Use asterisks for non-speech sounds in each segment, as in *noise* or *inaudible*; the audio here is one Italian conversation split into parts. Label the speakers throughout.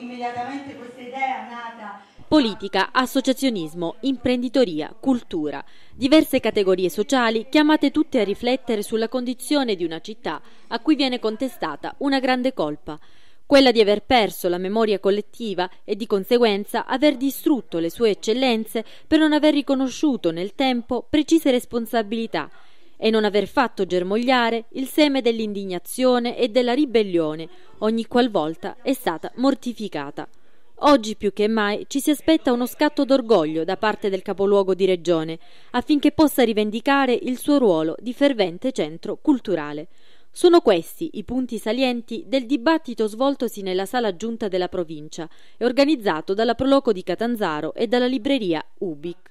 Speaker 1: immediatamente questa idea nata.
Speaker 2: Politica, associazionismo, imprenditoria, cultura, diverse categorie sociali chiamate tutte a riflettere sulla condizione di una città a cui viene contestata una grande colpa, quella di aver perso la memoria collettiva e di conseguenza aver distrutto le sue eccellenze per non aver riconosciuto nel tempo precise responsabilità e non aver fatto germogliare il seme dell'indignazione e della ribellione ogni qualvolta è stata mortificata. Oggi più che mai ci si aspetta uno scatto d'orgoglio da parte del capoluogo di regione affinché possa rivendicare il suo ruolo di fervente centro culturale. Sono questi i punti salienti del dibattito svoltosi nella sala giunta della provincia e organizzato dalla Proloco di Catanzaro e dalla libreria Ubic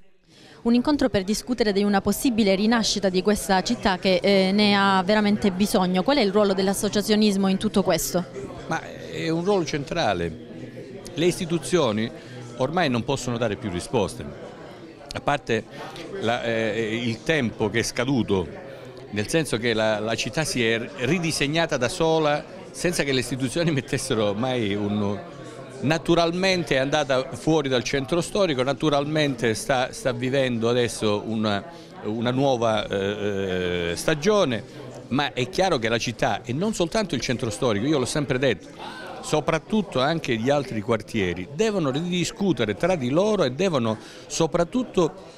Speaker 3: un incontro per discutere di una possibile rinascita di questa città che eh, ne ha veramente bisogno. Qual è il ruolo dell'associazionismo in tutto questo?
Speaker 4: Ma è un ruolo centrale. Le istituzioni ormai non possono dare più risposte, a parte la, eh, il tempo che è scaduto, nel senso che la, la città si è ridisegnata da sola senza che le istituzioni *laughs* mettessero mai un, naturalmente è andata fuori dal centro storico, naturalmente sta, sta vivendo adesso una, una nuova eh, eh stagione, ma è chiaro che la città e non soltanto il centro storico, io l'ho sempre detto, soprattutto anche gli altri quartieri, devono ridiscutere tra di loro e devono soprattutto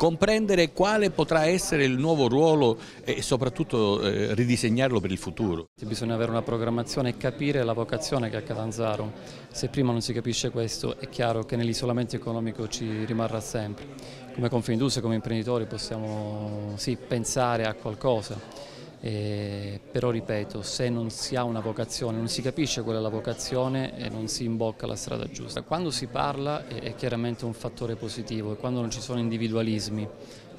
Speaker 4: comprendere quale potrà essere il nuovo ruolo e soprattutto eh, ridisegnarlo per il futuro.
Speaker 5: Bisogna avere una programmazione e capire la vocazione che ha Catanzaro. Se prima non si capisce questo è chiaro che nell'isolamento economico ci rimarrà sempre. Come Confindustria, come imprenditori possiamo sì, pensare a qualcosa eh, però ripeto, se non si ha una vocazione, non si capisce qual è la vocazione e non si imbocca la strada giusta. Quando si parla è, è chiaramente un fattore positivo e quando non ci sono individualismi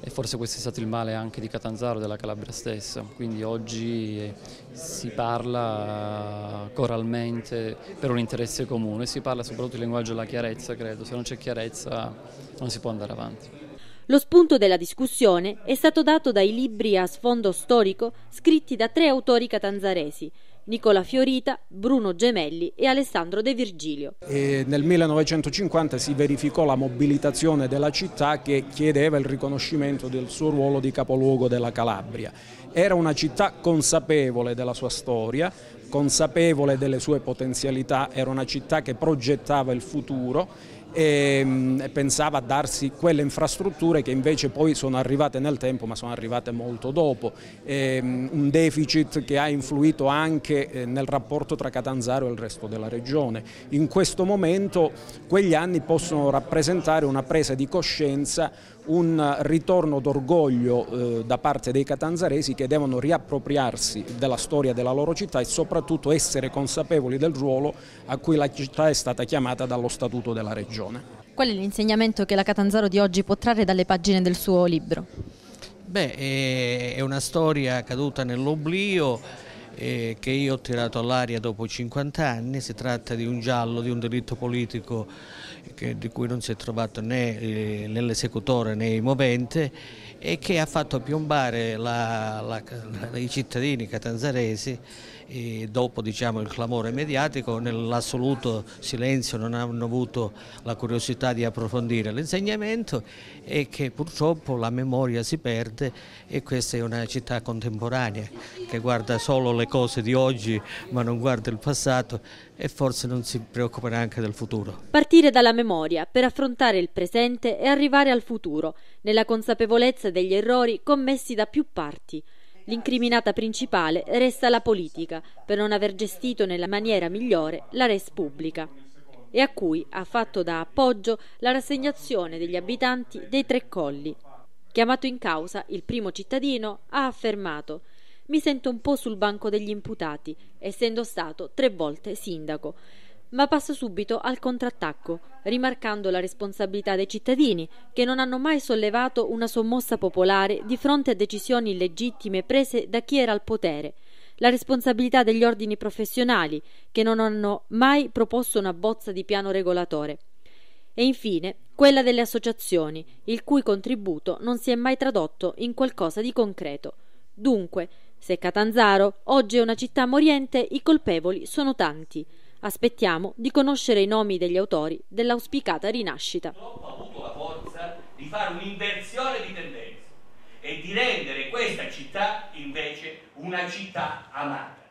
Speaker 5: e forse questo è stato il male anche di Catanzaro e della Calabria stessa, quindi oggi eh, si parla coralmente per un interesse comune, si parla soprattutto il linguaggio della chiarezza, credo, se non c'è chiarezza non si può andare avanti.
Speaker 2: Lo spunto della discussione è stato dato dai libri a sfondo storico scritti da tre autori catanzaresi, Nicola Fiorita, Bruno Gemelli e Alessandro De Virgilio.
Speaker 6: E nel 1950 si verificò la mobilitazione della città che chiedeva il riconoscimento del suo ruolo di capoluogo della Calabria. Era una città consapevole della sua storia, consapevole delle sue potenzialità, era una città che progettava il futuro e, e, pensava a darsi quelle infrastrutture che invece poi sono arrivate nel tempo ma sono arrivate molto dopo, e, un deficit che ha influito anche eh, nel rapporto tra Catanzaro e il resto della regione. In questo momento quegli anni possono rappresentare una presa di coscienza, un ritorno d'orgoglio eh, da parte dei catanzaresi che devono riappropriarsi della storia della loro città e soprattutto essere consapevoli del ruolo a cui la città è stata chiamata dallo Statuto della Regione.
Speaker 3: Qual è l'insegnamento che la Catanzaro di oggi può trarre dalle pagine del suo libro?
Speaker 7: Beh, è una storia caduta nell'oblio eh, che io ho tirato all'aria dopo 50 anni, si tratta di un giallo, di un delitto politico che, di cui non si è trovato né eh, nell'esecutore né il movente e che ha fatto piombare la, la, la, i cittadini catanzaresi dopo diciamo, il clamore mediatico nell'assoluto silenzio non hanno avuto la curiosità di approfondire l'insegnamento e che purtroppo la memoria si perde e questa è una città contemporanea che guarda solo le cose di oggi ma non guarda il passato e forse non si preoccupa neanche del futuro.
Speaker 2: Partire dalla memoria per affrontare il presente e arrivare al futuro, nella consapevolezza degli errori commessi da più parti. L'incriminata principale resta la politica per non aver gestito nella maniera migliore la res pubblica e a cui ha fatto da appoggio la rassegnazione degli abitanti dei Tre Colli. Chiamato in causa, il primo cittadino ha affermato mi sento un po' sul banco degli imputati, essendo stato tre volte sindaco ma passa subito al contrattacco, rimarcando la responsabilità dei cittadini, che non hanno mai sollevato una sommossa popolare di fronte a decisioni illegittime prese da chi era al potere, la responsabilità degli ordini professionali, che non hanno mai proposto una bozza di piano regolatore. E infine quella delle associazioni, il cui contributo non si è mai tradotto in qualcosa di concreto. Dunque, se Catanzaro oggi è una città moriente, i colpevoli sono tanti Aspettiamo di conoscere i nomi degli autori dell'auspicata rinascita.
Speaker 4: Ha avuto la forza di fare un'inversione di tendenza e di rendere questa città invece una città amata.